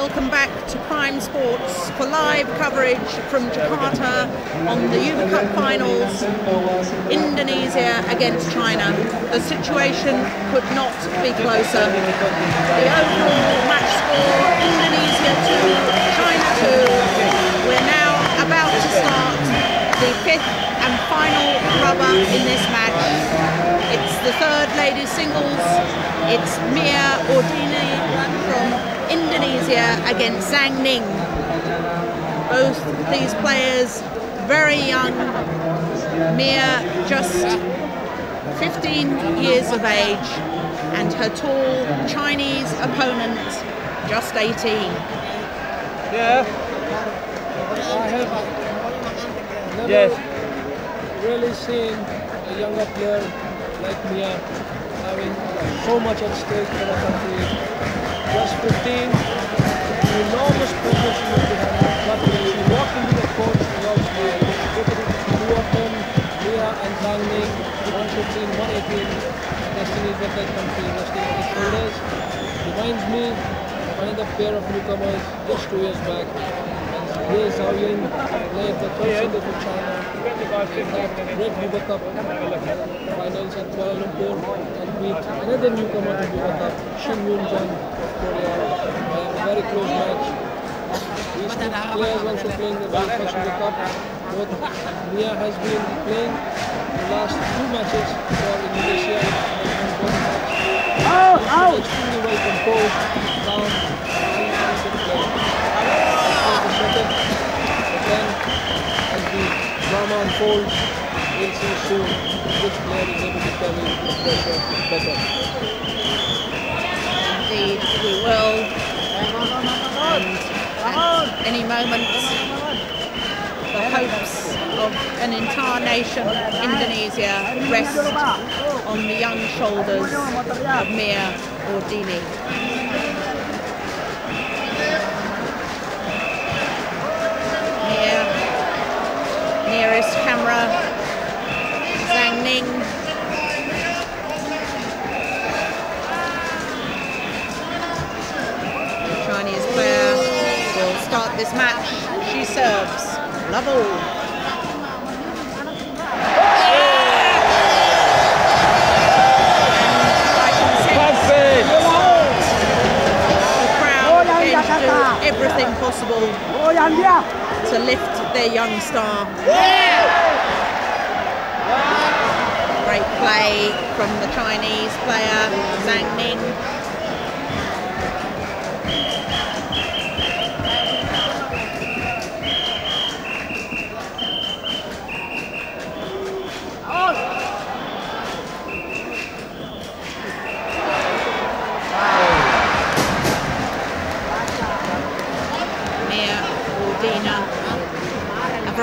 Welcome back to Prime Sports for live coverage from Jakarta on the Uber Cup finals, Indonesia against China. The situation could not be closer. The overall match score, Indonesia 2, China 2. We're now about to start the fifth and final rubber in this match. It's the third ladies singles. It's Mia Audina from Indonesia against Zhang Ning. Both these players very young. Mia just 15 years of age and her tall Chinese opponent just 18. Yeah. I have never Yes. really seen a younger player like Mia having so much at stake for the country. Just 15, enormous potential behind her. But she walked into the court, she was smiling. Two of them, Mia and Zhang Ning, 115, 118. Destinies of that country resting on his shoulders. Reminds me of another pair of newcomers just two years back. Ye Zhaoying played the third single for China. In that great Uber Cup finals at Kuala Lumpur and beat another newcomer to Uber Cup, Shin Yoon Jung of Korea, by a very close match. These two players also playing the very first Uber Cup. Both Mia has been playing the last two matches for Indonesia and both matches. She's extremely well composed, calm, and. Plays the second, but then as the drama unfolds, we'll see soon which player is able to carry the pressure better. We will. And at any moment, the hopes of an entire nation, Indonesia, rest on the young shoulders of Mia Audina. Start this match. She serves. Love all. Everything possible to lift their young star. Great play from the Chinese player Zhang Ning.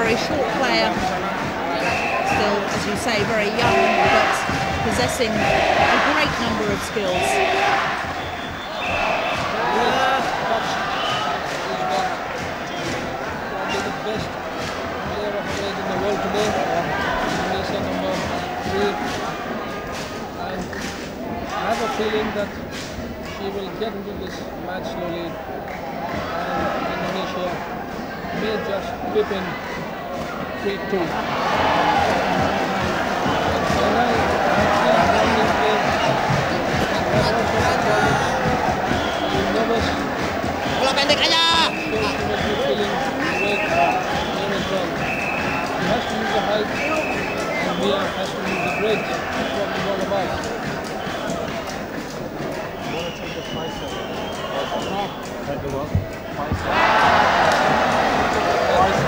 Very short player, still, as you say, very young, but possessing a great number of skills. I have a feeling that she will get into this match slowly. And Indonesia may just whip in itu. Bola pendek aja.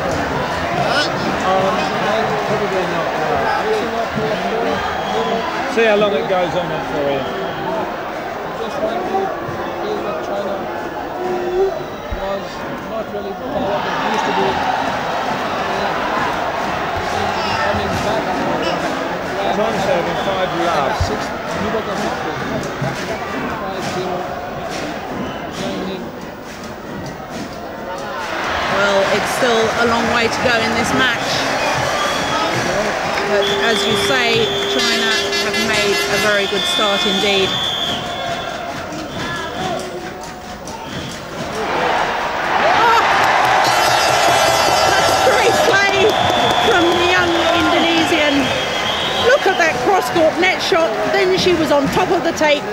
Thank you. See how long it goes on for you. was not really it used to be. Time serving five laps. Six. Well, it's still a long way to go in this match. But as you say, China have made a very good start indeed. Oh, cross court net shot then she was on top of the tape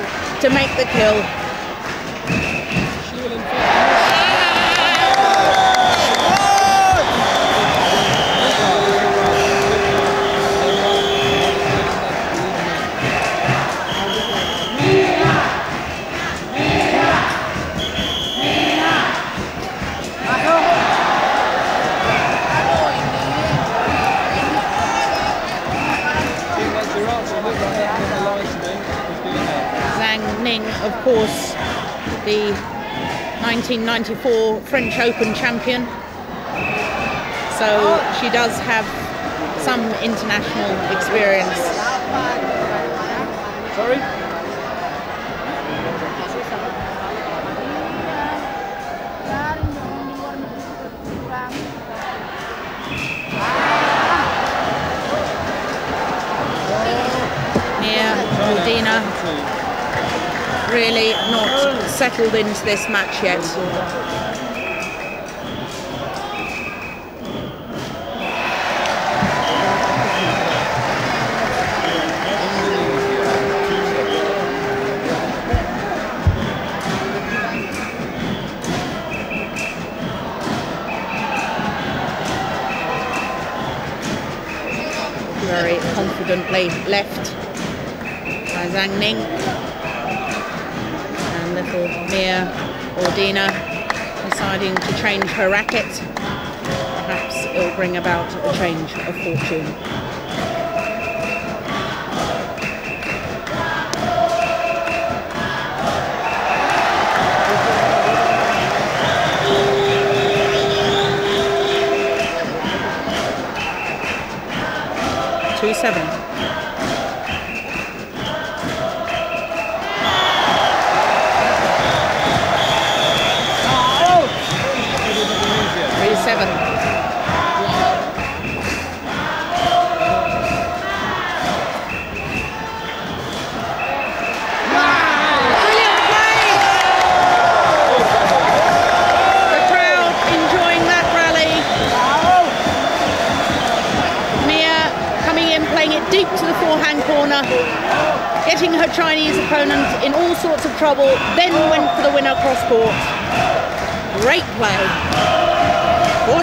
to make the kill course, the 1994 French Open champion. So she does have some international experience. Sorry? Maldina really not settled into this match yet. Very confidently left by Zhang Ning. Mia Audina deciding to change her racket. Perhaps it'll bring about a change of fortune. Two seven. Chinese opponent in all sorts of trouble, then went for the winner cross court. Great play. 4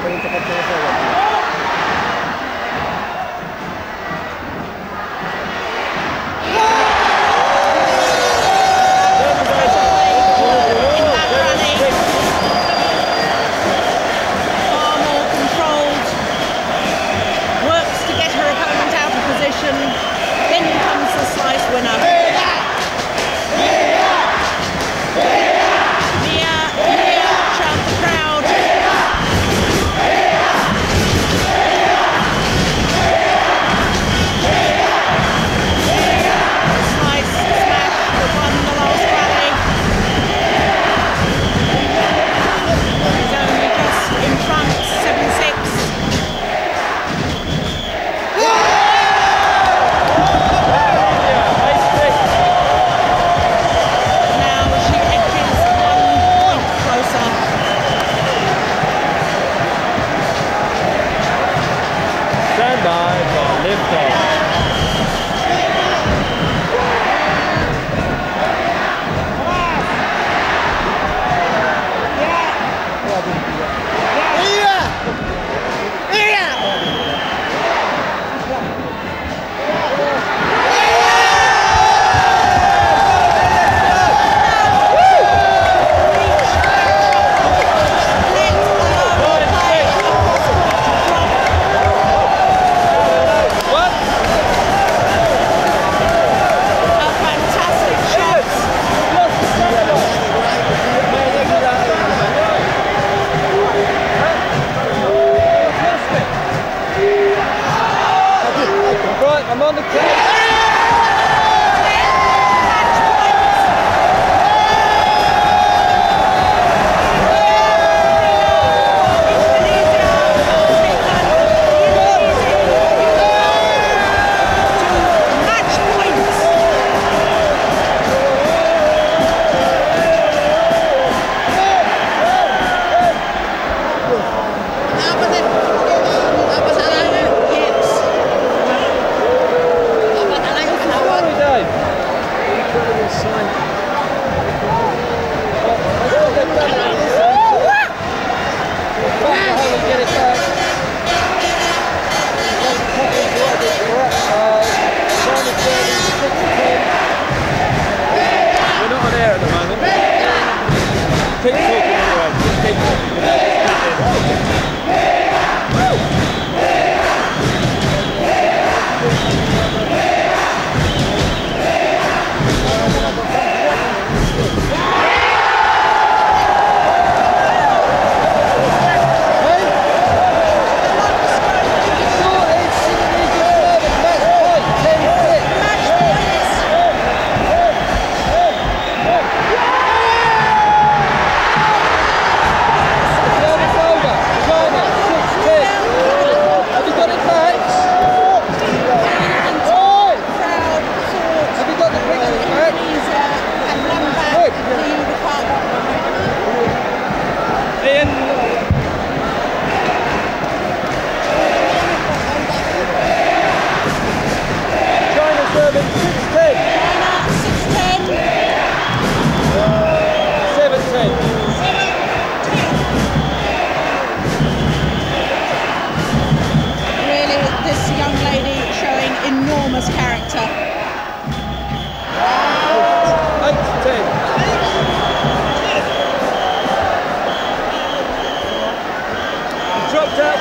可以这个说是 Take it. Just take it.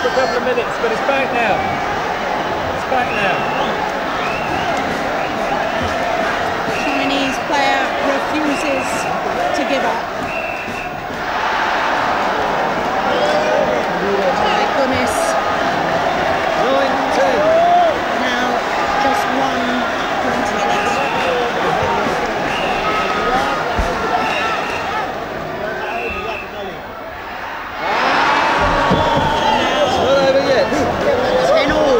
For a couple of minutes, but it's back now. It's back now. Chinese player refuses to give up. My goodness, 9-10. now just one point ahead. Not over yet. 10 all.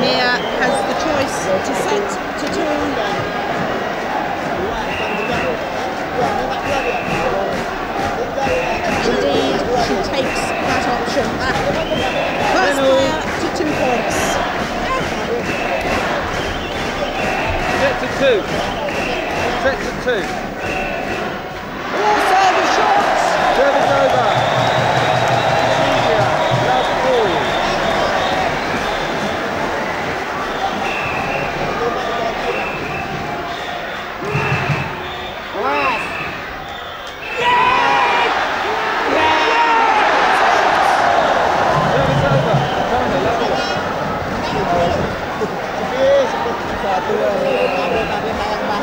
Mia has the choice to set to two. Indeed, she takes that option. That first player to two points. Set to two. Set to two. Service shots. Service over. Indonesia, love ball. Service over. China, love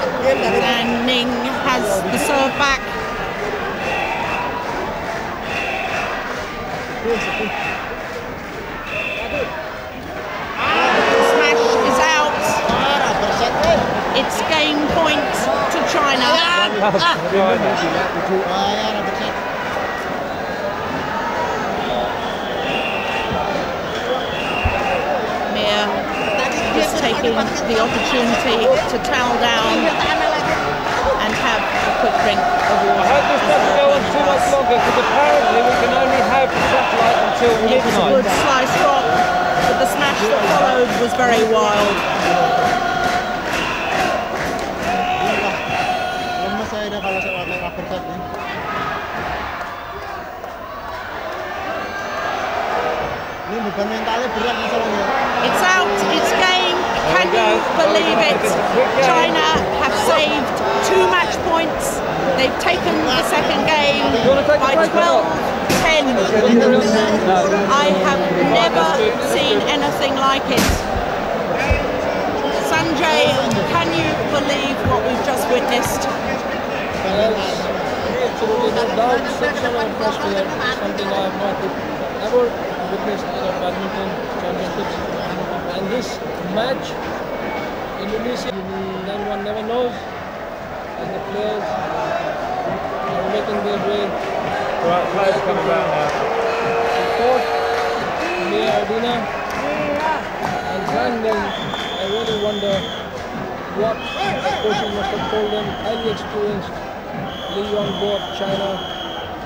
ball. And Ning has the serve back. The smash is out. It's game point to China. Ah, ah. China. Mia is taking the opportunity to towel down and have a quick drink of I water. hope this doesn't go on too much longer because apparently we can only have the satellite until midnight. It was a good slice drop, but the smash that followed was very wild. Lemes saya dah kalau saya pakai rubber set ni. Ini beban mentalnya berat masalahnya. It's out, it's game. Can you believe it? China have saved two match points. They've taken the second game by 12 10. I have never seen anything like it. Sanjay, can you believe what we've just witnessed? Absolutely no doubt, something I have not ever witnessed in a badminton championships. And this match, Indonesia, then one never knows. And the players are making their way Right, players coming around now. court. Mia Audina and Ning. I really wonder what the coaches must have told them. Highly experienced Li Yongbo of China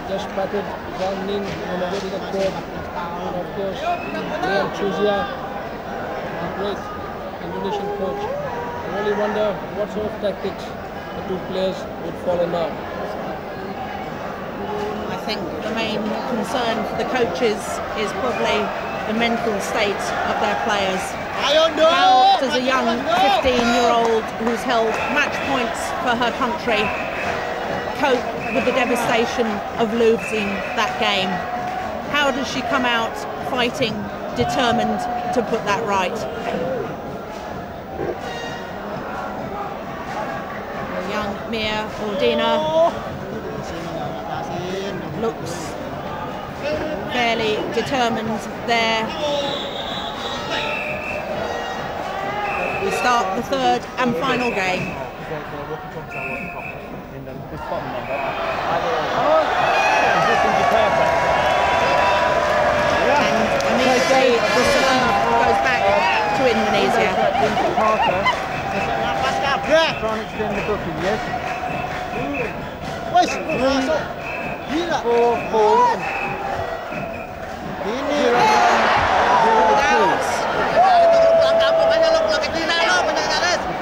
just patted Zhang Ning on the way to the court. And of course, Liang Chiu Sia, great Indonesian coach. I really wonder what sort of tactics the two players would follow now. I think the main concern for the coaches is probably the mental state of their players. Ayo dong. How does a young 15 year old who's held match points for her country cope with the devastation of losing that game? How does she come out fighting, determined to put that right? Young Mia Audina looks fairly determined there. We start the third and final game. And immediately the goes back to Indonesia. In Jakarta. Napas kabrak. Try and extend the booking, yes? Wes, masuk. Gila. Four, four, Ini. zero, one, zero, two.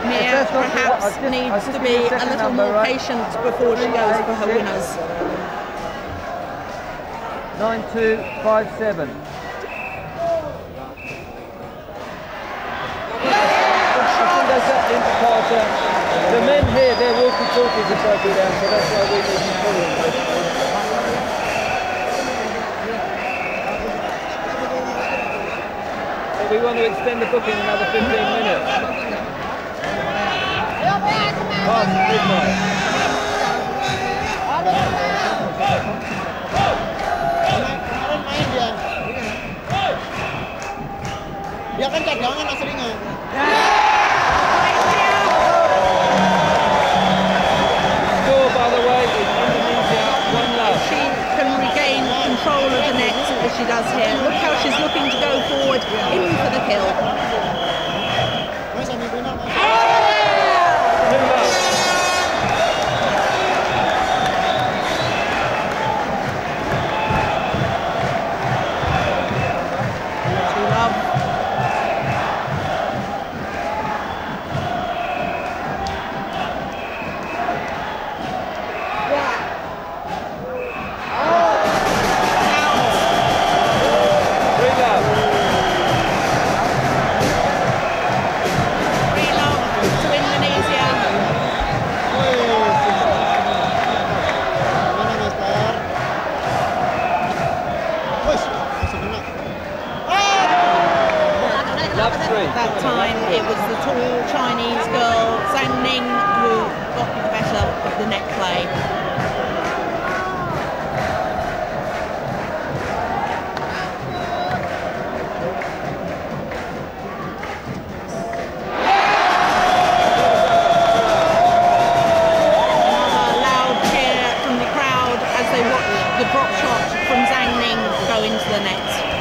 Mia perhaps needs to be a little more patient before she goes for her winners. Nine, two, five, seven. I think that's up in Jakarta. The men here, their walkie-talkies are broken down, so that's why we want to extend the booking another 15 minutes. Past midnight. Dia kan cadangan aslinya. from Zhang Ning go into the net.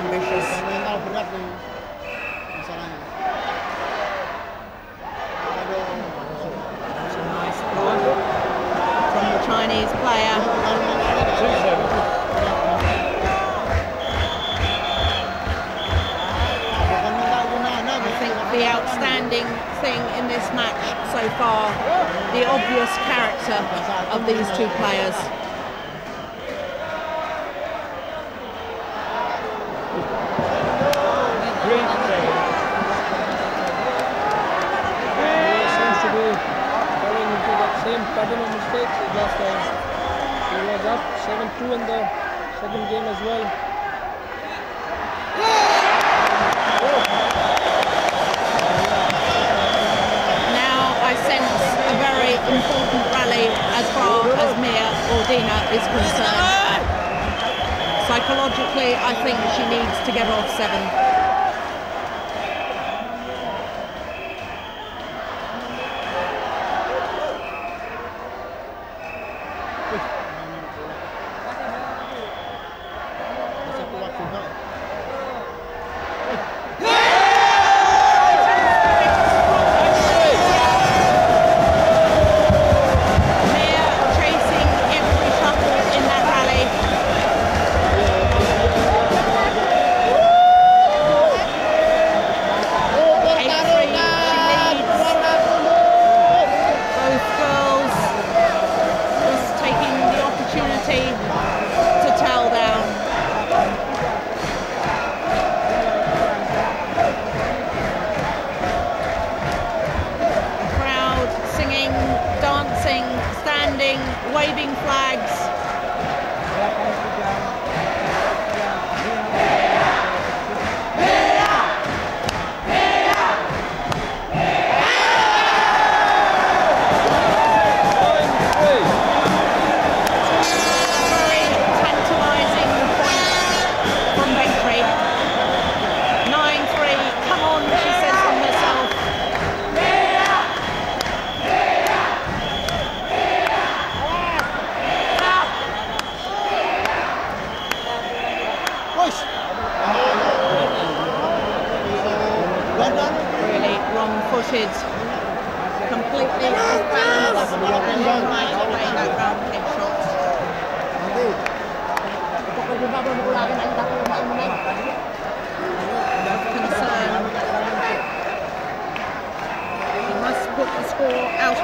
ambitious. From the Chinese player. the outstanding thing in this match so far, the obvious character of these two players. two in the second game as well. Now I sense a very important rally as far as Mia Audina is concerned. Psychologically, I think she needs to get off seven.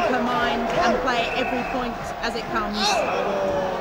her mind and play every point as it comes.